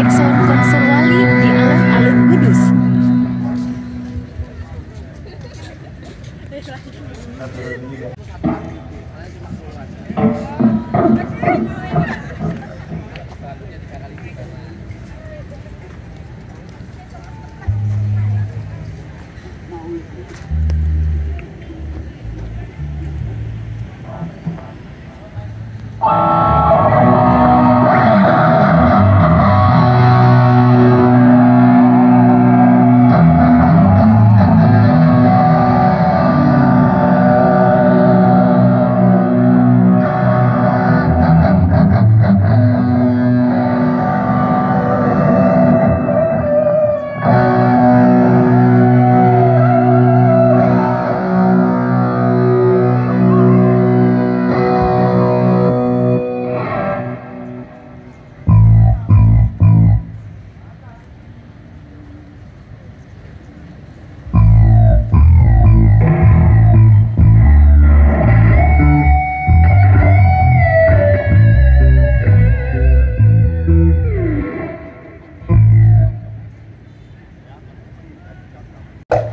Jackson konser Wali di alun-alun Kudus.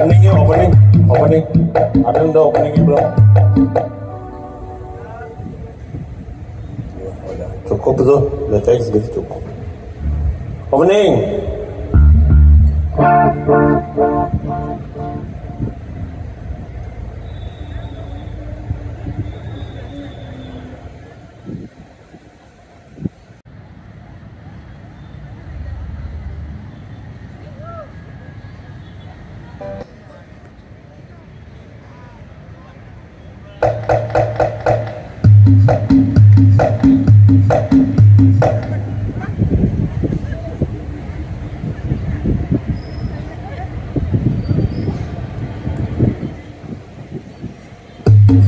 opening opening. Opening. Ada udah opening belum? Cukup tu, udah kayak segitu cukup. Opening. Thank you.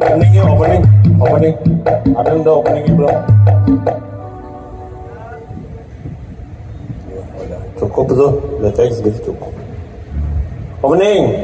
opening yuk opening. Opening. Ada yang udah opening belum? Ya, cukup tuh. Udah cek segitu cukup. Opening